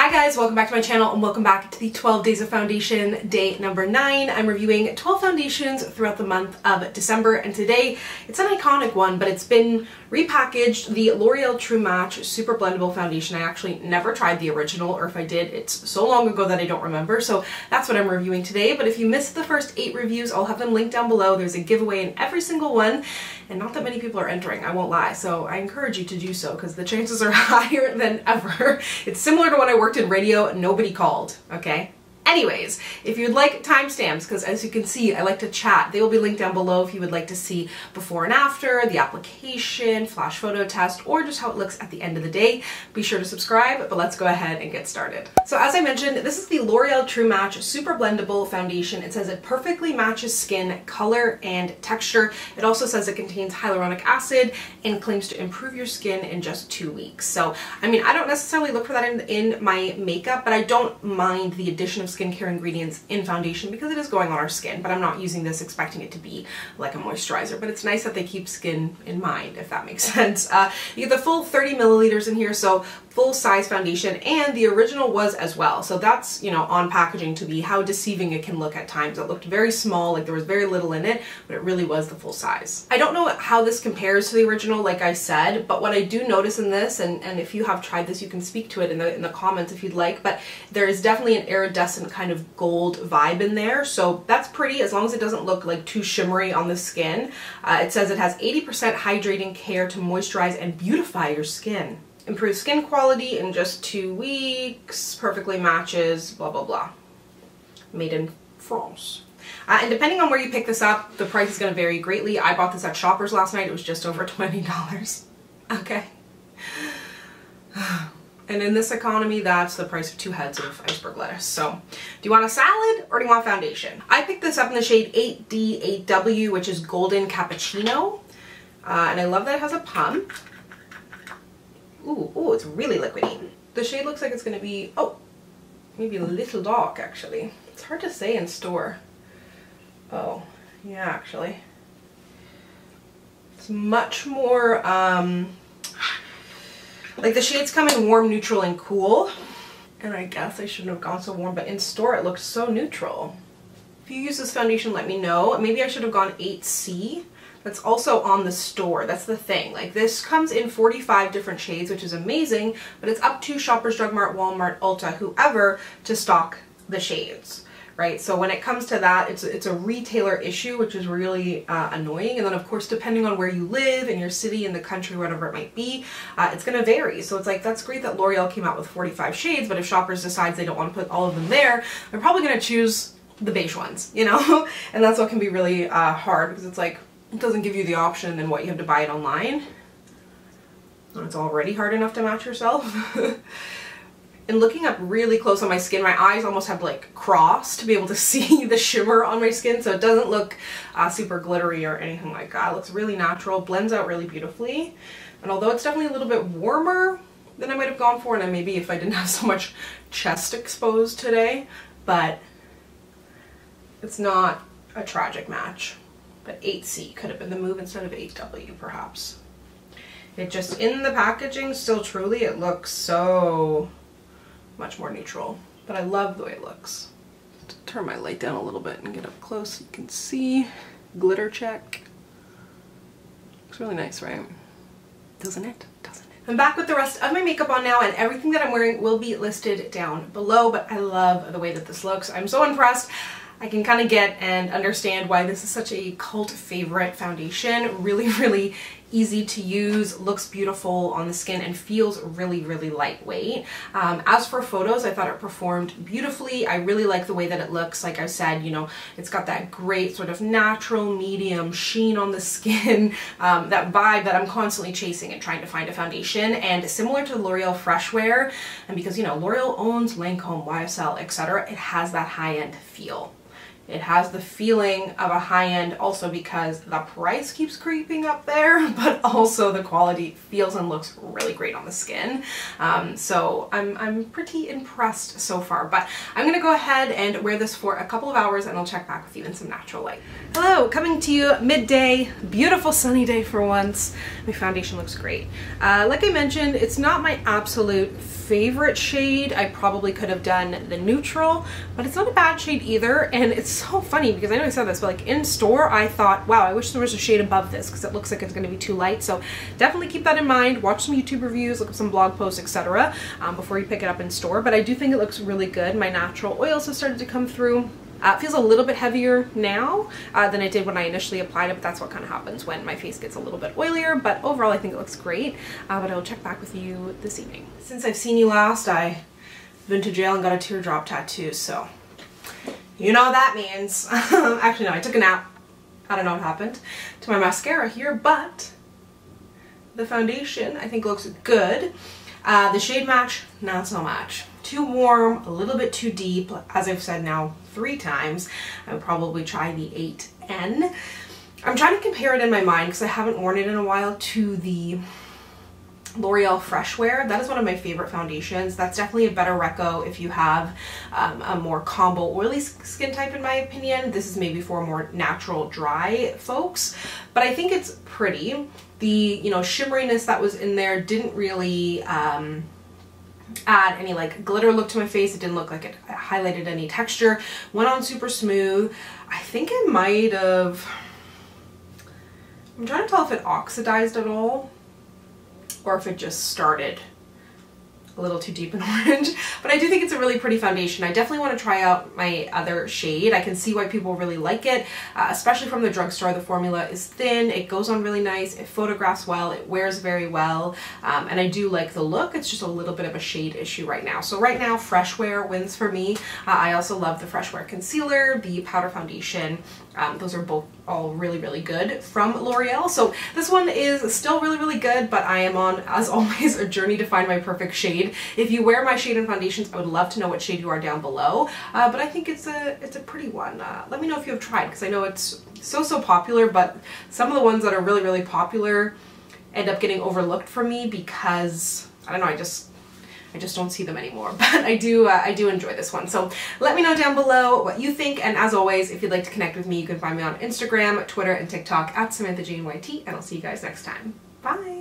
Hi guys, welcome back to my channel and welcome back to the 12 Days of Foundation day number 9. I'm reviewing 12 foundations throughout the month of December and today it's an iconic one but it's been repackaged, the L'Oreal True Match Super Blendable Foundation. I actually never tried the original or if I did it's so long ago that I don't remember so that's what I'm reviewing today but if you missed the first 8 reviews I'll have them linked down below. There's a giveaway in every single one and not that many people are entering, I won't lie, so I encourage you to do so because the chances are higher than ever. It's similar to what I worked in radio, nobody called, okay? Anyways, if you'd like timestamps, because as you can see, I like to chat, they will be linked down below if you would like to see before and after, the application, flash photo test, or just how it looks at the end of the day. Be sure to subscribe, but let's go ahead and get started. So as I mentioned, this is the L'Oreal True Match Super Blendable Foundation. It says it perfectly matches skin color and texture. It also says it contains hyaluronic acid and claims to improve your skin in just two weeks. So, I mean, I don't necessarily look for that in, in my makeup, but I don't mind the addition of skincare ingredients in foundation because it is going on our skin, but I'm not using this expecting it to be like a moisturizer, but it's nice that they keep skin in mind, if that makes sense. Uh, you get the full 30 milliliters in here, so full size foundation and the original was as well. So that's, you know, on packaging to be how deceiving it can look at times. It looked very small, like there was very little in it, but it really was the full size. I don't know how this compares to the original, like I said, but what I do notice in this, and, and if you have tried this, you can speak to it in the, in the comments if you'd like, but there is definitely an iridescent kind of gold vibe in there. So that's pretty as long as it doesn't look like too shimmery on the skin. Uh, it says it has 80% hydrating care to moisturize and beautify your skin. Improve skin quality in just two weeks, perfectly matches, blah, blah, blah. Made in France. Uh, and depending on where you pick this up, the price is going to vary greatly. I bought this at Shoppers last night. It was just over $20. Okay. And in this economy, that's the price of two heads of iceberg lettuce. So do you want a salad or do you want foundation? I picked this up in the shade 8D8W, which is Golden Cappuccino. Uh, and I love that it has a pump. Ooh, ooh, it's really liquidy. The shade looks like it's to be, oh, maybe a little dark actually. It's hard to say in store. Oh, yeah, actually. It's much more, um, like the shades come in warm, neutral, and cool. And I guess I shouldn't have gone so warm, but in store it looks so neutral. If you use this foundation, let me know. Maybe I should have gone 8C that's also on the store. That's the thing. Like this comes in 45 different shades, which is amazing, but it's up to Shoppers Drug Mart, Walmart, Ulta, whoever to stock the shades. Right, so when it comes to that, it's, it's a retailer issue, which is really uh, annoying. And then of course, depending on where you live, in your city, in the country, whatever it might be, uh, it's gonna vary. So it's like, that's great that L'Oreal came out with 45 shades, but if shoppers decides they don't wanna put all of them there, they're probably gonna choose the beige ones, you know? and that's what can be really uh, hard because it's like, it doesn't give you the option then what you have to buy it online. And it's already hard enough to match yourself. and looking up really close on my skin, my eyes almost have like crossed to be able to see the shimmer on my skin so it doesn't look uh, super glittery or anything like that. It looks really natural, blends out really beautifully. And although it's definitely a little bit warmer than I might have gone for, and maybe if I didn't have so much chest exposed today, but it's not a tragic match. But 8C could have been the move instead of 8W perhaps. It just, in the packaging, still truly, it looks so much more neutral. But I love the way it looks. Turn my light down a little bit and get up close so you can see. Glitter check. Looks really nice, right? Doesn't it? Doesn't it? I'm back with the rest of my makeup on now and everything that I'm wearing will be listed down below, but I love the way that this looks. I'm so impressed. I can kind of get and understand why this is such a cult favorite foundation. Really, really easy to use, looks beautiful on the skin, and feels really, really lightweight. Um, as for photos, I thought it performed beautifully. I really like the way that it looks. Like I said, you know, it's got that great sort of natural medium sheen on the skin, um, that vibe that I'm constantly chasing and trying to find a foundation. And similar to L'Oreal Fresh Wear, and because, you know, L'Oreal owns Lancome, YSL, etc., it has that high-end feel It has the feeling of a high-end also because the price keeps creeping up there, but also the quality feels and looks really great on the skin. Um, so I'm, I'm pretty impressed so far, but I'm gonna go ahead and wear this for a couple of hours and I'll check back with you in some natural light. Hello, coming to you midday, beautiful sunny day for once. My foundation looks great. Uh, like I mentioned, it's not my absolute favorite shade. I probably could have done the neutral, but it's not a bad shade either. And it's so funny because I know I said this, but like in store, I thought, wow, I wish there was a shade above this because it looks like it's going to be too light. So definitely keep that in mind. Watch some YouTube reviews, look up some blog posts, etc. Um, before you pick it up in store. But I do think it looks really good. My natural oils have started to come through. Uh, it feels a little bit heavier now uh, than it did when I initially applied it, but that's what kind of happens when my face gets a little bit oilier. But overall, I think it looks great. Uh, but I'll check back with you this evening. Since I've seen you last, I've been to jail and got a teardrop tattoo, so you know what that means. Actually, no, I took a nap. I don't know what happened to my mascara here, but the foundation I think looks good. Uh, the shade match, not so much. Too warm, a little bit too deep. As I've said now three times, I would probably try the 8N. I'm trying to compare it in my mind because I haven't worn it in a while to the L'Oreal Fresh Wear. That is one of my favorite foundations. That's definitely a better reco if you have um, a more combo oily skin type in my opinion. This is maybe for more natural dry folks, but I think it's pretty. The, you know, shimmeriness that was in there didn't really um, add any like glitter look to my face. It didn't look like it highlighted any texture. Went on super smooth. I think it might have, I'm trying to tell if it oxidized at all or if it just started a little too deep in orange. But I do think it's a really pretty foundation. I definitely want to try out my other shade. I can see why people really like it, uh, especially from the drugstore. The formula is thin, it goes on really nice, it photographs well, it wears very well, um, and I do like the look. It's just a little bit of a shade issue right now. So right now, Fresh Wear wins for me. Uh, I also love the Fresh Wear Concealer, the Powder Foundation, um, those are both all really, really good from L'Oreal. So this one is still really, really good, but I am on, as always, a journey to find my perfect shade. If you wear my shade and foundations, I would love to know what shade you are down below, uh, but I think it's a, it's a pretty one. Uh, let me know if you have tried, because I know it's so, so popular, but some of the ones that are really, really popular end up getting overlooked for me because, I don't know, I just I just don't see them anymore. But I do, uh, I do enjoy this one. So let me know down below what you think. And as always, if you'd like to connect with me, you can find me on Instagram, Twitter, and TikTok at Samantha Jane YT. And I'll see you guys next time. Bye.